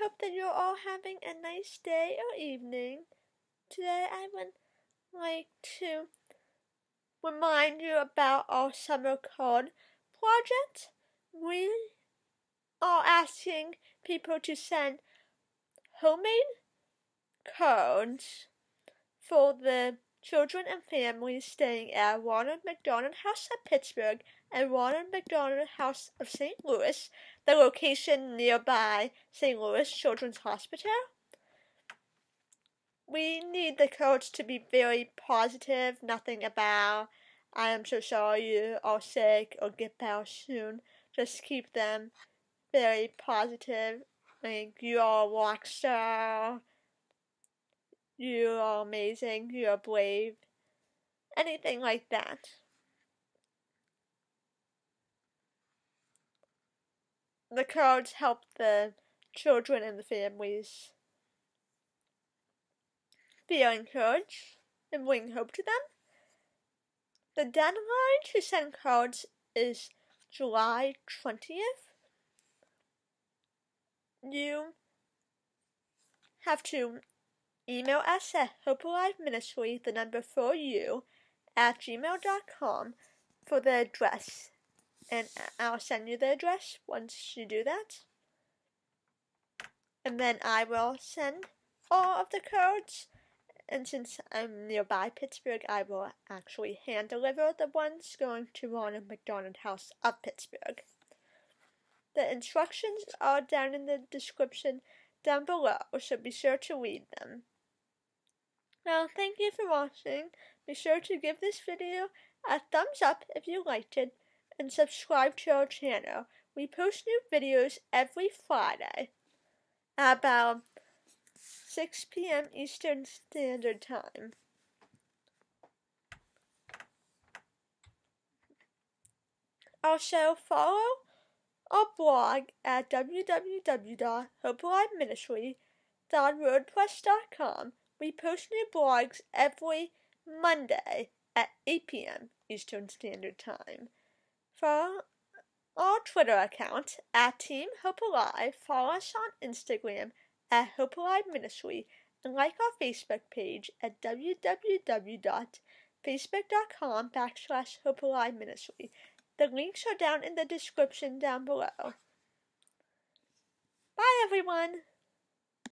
hope that you're all having a nice day or evening. Today I would like to remind you about our summer card project. We are asking people to send homemade cards for the children and families staying at Ronald McDonald House at Pittsburgh and Ronald McDonald House of St. Louis, the location nearby St. Louis Children's Hospital. We need the cards to be very positive, nothing about I am so sorry you are sick or get better soon. Just keep them very positive. Like you are a rock star. You are amazing. You are brave. Anything like that. The cards help the children and the families feel encouraged and bring hope to them. The deadline to send cards is July 20th. You have to email us at Hope Alive Ministry, the number for you, at gmail.com for the address. And I'll send you the address once you do that. And then I will send all of the cards and since I'm nearby Pittsburgh, I will actually hand deliver the ones going to Ronald McDonald House of Pittsburgh. The instructions are down in the description down below, so be sure to read them. Now, thank you for watching. Be sure to give this video a thumbs up if you liked it, and subscribe to our channel. We post new videos every Friday at about 6 p.m. Eastern Standard Time. Also, follow our blog at www.hopealiveministry.wordpress.com. We post new blogs every Monday at 8 p.m. Eastern Standard Time. For our Twitter account at Team Hope Alive, follow us on Instagram at Hope Alive Ministry and like our Facebook page at www.facebook.com backslash Hope Alive Ministry. The links are down in the description down below. Bye everyone!